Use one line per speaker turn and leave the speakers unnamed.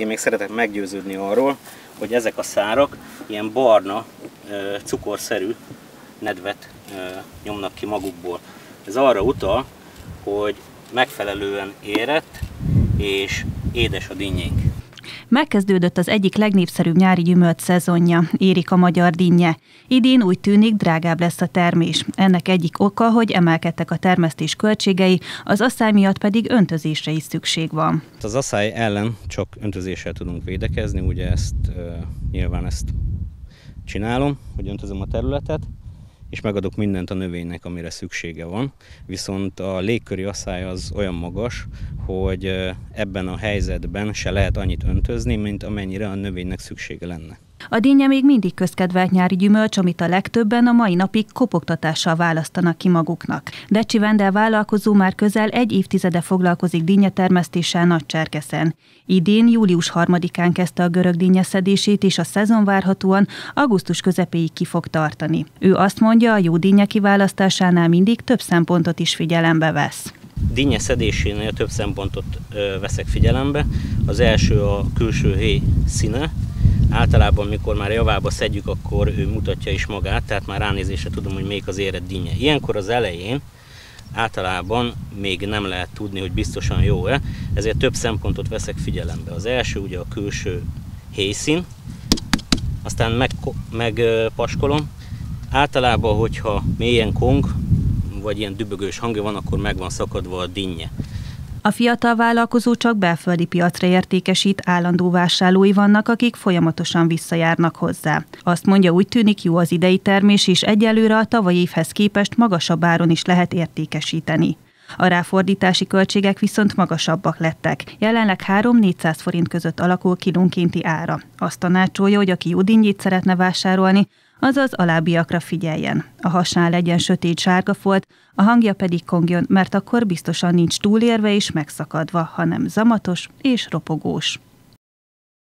én még szeretek meggyőződni arról, hogy ezek a szárak ilyen barna, cukorszerű nedvet nyomnak ki magukból. Ez arra utal, hogy megfelelően érett és édes a dinnyénk.
Megkezdődött az egyik legnépszerűbb nyári gyümölcs szezonja, érik a magyar dinnye. Idén úgy tűnik drágább lesz a termés. Ennek egyik oka, hogy emelkedtek a termesztés költségei, az asszály miatt pedig öntözésre is szükség van.
Az asszály ellen csak öntözéssel tudunk védekezni, ugye ezt nyilván ezt csinálom, hogy öntözöm a területet, és megadok mindent a növénynek, amire szüksége van. Viszont a légköri asszály az olyan magas, hogy ebben a helyzetben se lehet annyit öntözni, mint amennyire a növénynek szüksége lenne.
A dinnye még mindig közkedvelt nyári gyümölcs, amit a legtöbben a mai napig kopogtatással választanak ki maguknak. Decsi Vendel vállalkozó már közel egy évtizede foglalkozik dinnyetermesztéssel Nagycserkeszen. Idén július 3-án kezdte a görög dinnyeszedését, és a szezon várhatóan augusztus közepéig ki fog tartani. Ő azt mondja, a jó dinnye kiválasztásánál mindig több szempontot is figyelembe vesz
dinnye szedésénél több szempontot veszek figyelembe. Az első a külső héj színe, Általában, mikor már javába szedjük, akkor ő mutatja is magát, tehát már ránézésre tudom, hogy még az éret dinnye. Ilyenkor az elején általában még nem lehet tudni, hogy biztosan jó-e, ezért több szempontot veszek figyelembe. Az első ugye a külső héjszín, aztán megpaskolom. Meg, általában, hogyha mélyen kong, vagy ilyen dübögős hangja van, akkor meg van szakadva a dinnye.
A fiatal vállalkozó csak belföldi piacra értékesít, állandó vásárlói vannak, akik folyamatosan visszajárnak hozzá. Azt mondja, úgy tűnik jó az idei termés, és egyelőre a tavalyi évhez képest magasabb áron is lehet értékesíteni. A ráfordítási költségek viszont magasabbak lettek. Jelenleg 3-400 forint között alakul kilónkénti ára. Azt tanácsolja, hogy aki jó szeretne vásárolni, azaz alábbiakra figyeljen. A hasnál legyen sötét sárga folt, a hangja pedig kongjon, mert akkor biztosan nincs túlérve és megszakadva, hanem zamatos és ropogós.